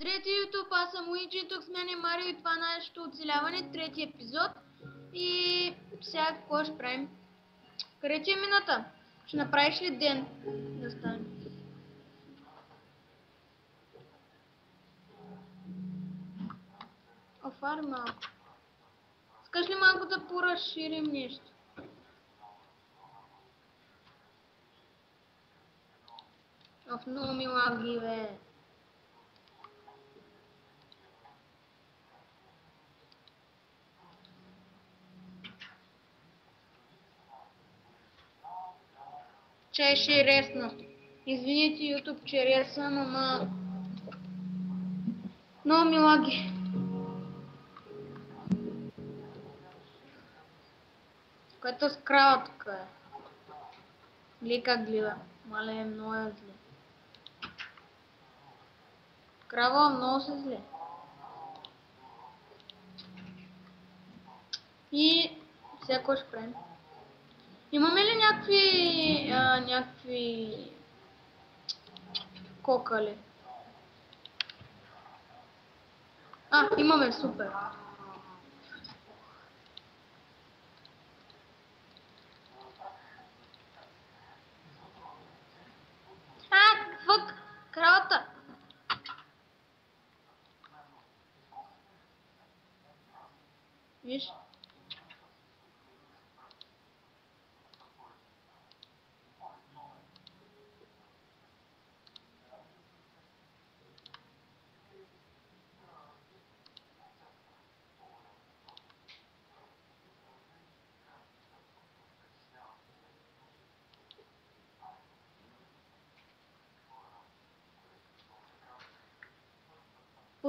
Здравейте YouTube, аз съм Уиджи, тук с мен е Марио и това е нашето оцеляване, трети епизод. И сега какво ще правим? Къде ти е мината? Ще направиш ли ден да стане? Офари малко. Скаш ли малко да поразширим нещо? Оф, много ми лаги, бе. Ще е ресна. Извините, YouTube, че е ресна, ама... Много ми лаги. Което с крава тук е. Или как гледа? Мале е много е зле. Крава много се зле. И всяко ще правим. Имаме ли някакви, а, някакви кокали? А, имаме, супер. А, фък, кравата. Виж?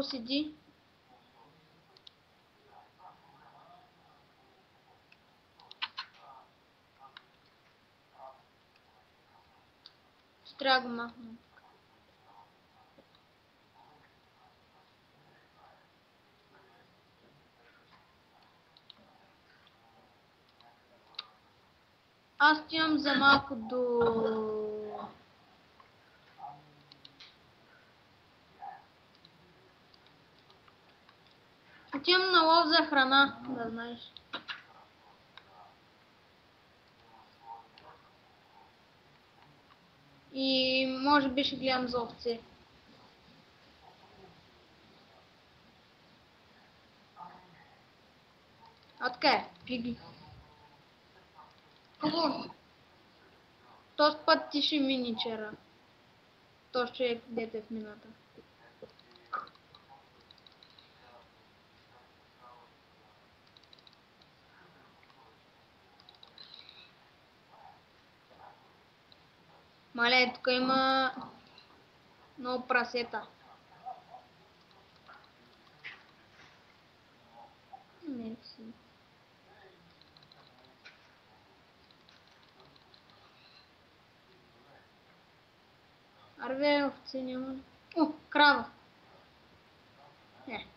Поседи. Ще трябва да го махна. Аз отивам за малко до... Отивам на лов за храна, да знаеш. И може би ще гледам за овце. А така е, пиги. Хубаво. Този път ти ще мини чера. То ще е дете в мината. Мале, тук има много прасета. Мерси. Арве, овце няма. О, крава. Не.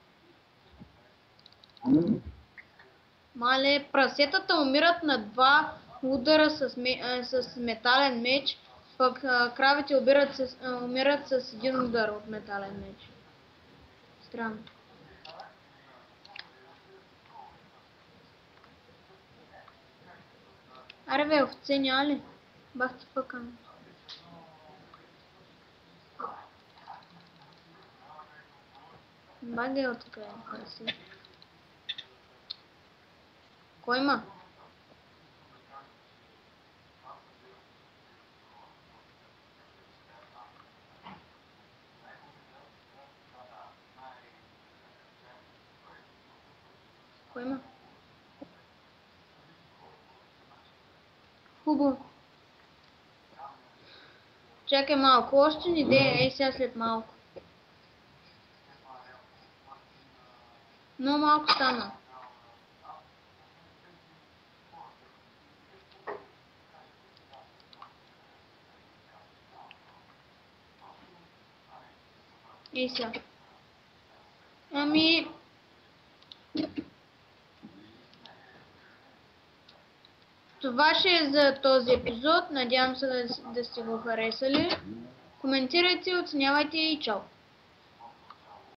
Мале, прасетата умират на два удара с, ме, с метален меч, пък кравите умират с, умират с един удар от метален меч. Странно. Аре бе, овце няма ли? Бах ти пъкан. Баге от краси. Кой има? Има? Хубаво. Чакай малко, още ни де, ей сега след малко. Но малко стана. Ей сега. Ами... Това ще е за този епизод. Надявам се да, да сте го харесали. Коментирайте, оценявайте и чао!